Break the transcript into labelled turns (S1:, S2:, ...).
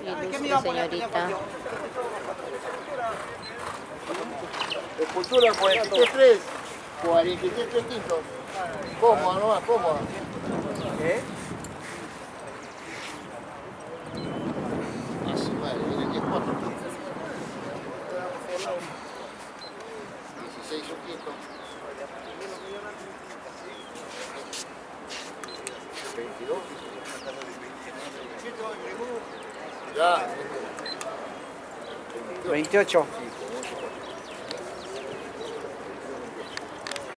S1: Ilustre señorita.
S2: Escultura 43, 43 tintos. Cómoda nomás, cómoda.
S3: ¿Eh?
S2: A su
S3: 28.
S2: Sí,